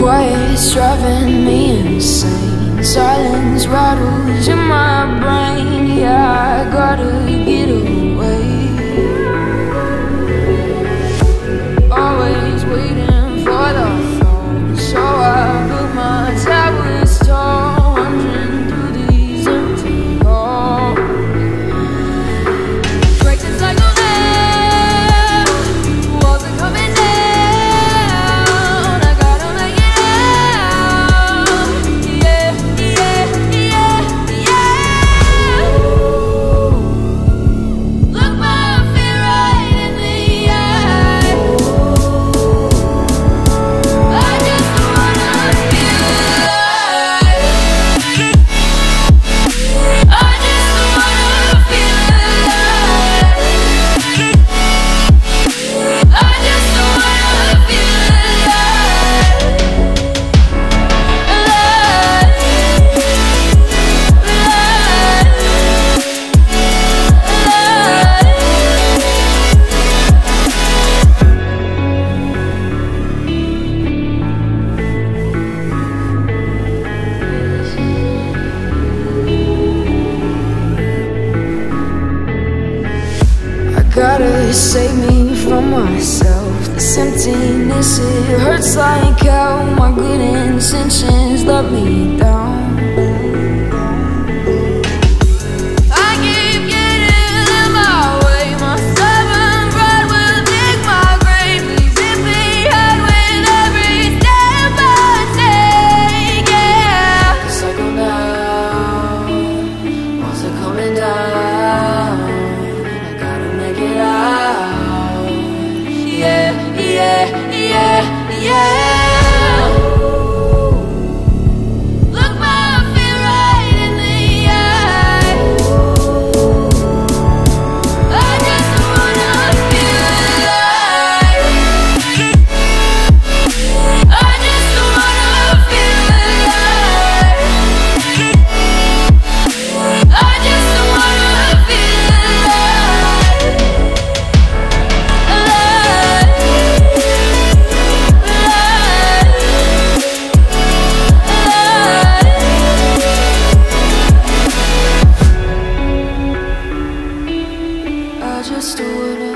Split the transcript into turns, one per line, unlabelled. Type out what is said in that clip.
quiet's driving me insane. Silence rattles in my brain gotta save me from myself. This emptiness, it hurts like hell My good intentions let me down yeah. understood.